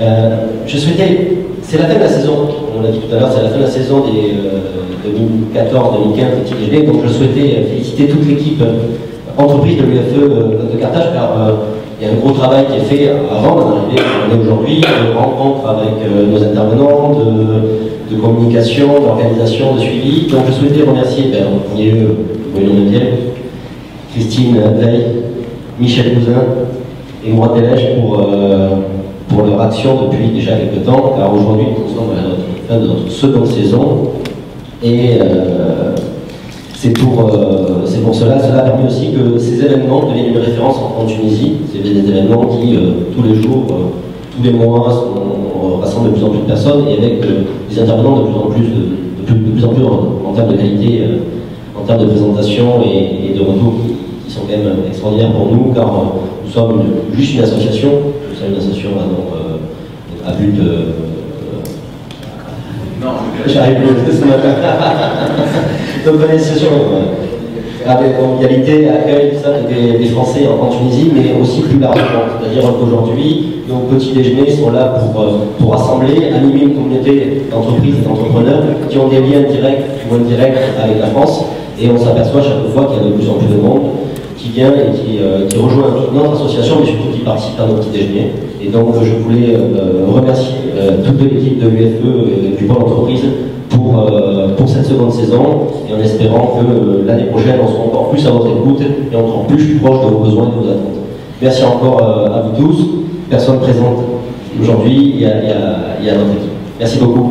Euh, je souhaitais, c'est la fin de la saison, on l'a dit tout à l'heure, c'est la fin de la saison des 2014-2015 donc je souhaitais féliciter toute l'équipe entreprise de l'UFE de Carthage, car il y a un gros travail qui est fait avant d'en arriver aujourd'hui, de rencontres avec nos intervenants, de, communication, d'organisation, de suivi. Donc je souhaitais remercier ben, en premier lieu Bruno Christine Veil, Michel Cousin et moi Delège pour, euh, pour leur action depuis déjà quelques temps, car aujourd'hui nous sommes à la fin de notre seconde saison. Et euh, c'est pour, euh, pour cela, cela a permis aussi que ces événements deviennent une référence en, Tunisie. C'est des événements qui, tous les jours, tous les mois, rassemblent de plus en plus de personnes et avec des intervenants de plus en plus, de, plus, en plus en, termes de qualité, en termes de présentation et de retour qui sont quand même extraordinaires pour nous, car nous sommes juste une association, sommes une association à but de... non, j'arrive ce matin. Donc une association avec égalité, accueil ça, des, des, Français en, Tunisie, mais aussi plus largement. C'est-à-dire qu'aujourd'hui, nos petits déjeuners sont là pour, pour rassembler, animer une communauté d'entreprises et d'entrepreneurs qui ont des liens directs ou indirects avec la France. Et on s'aperçoit chaque fois qu'il y a de plus en plus de monde qui vient et qui, euh, rejoint notre association, mais surtout qui participe à nos petits déjeuners. Et donc je voulais euh, remercier euh, toute l'équipe de l'UFE et du Pôle entreprise pour, pour cette seconde saison, et en espérant que l'année prochaine on sera encore plus à votre écoute et encore plus proche de vos besoins et de vos attentes. Merci encore à vous tous, personnes présentes aujourd'hui et à, notre équipe. Merci beaucoup.